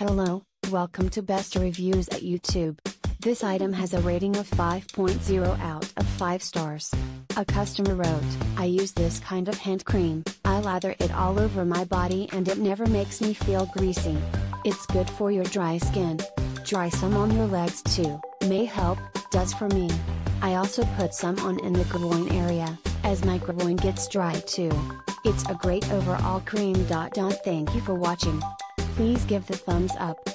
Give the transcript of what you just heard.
Hello, welcome to Best Reviews at YouTube. This item has a rating of 5.0 out of 5 stars. A customer wrote, I use this kind of hand cream, I lather it all over my body and it never makes me feel greasy. It's good for your dry skin. Try some on your legs too, may help, does for me. I also put some on in the groin area, as my groin gets dry too. It's a great overall cream. Thank you for watching. Please give the thumbs up.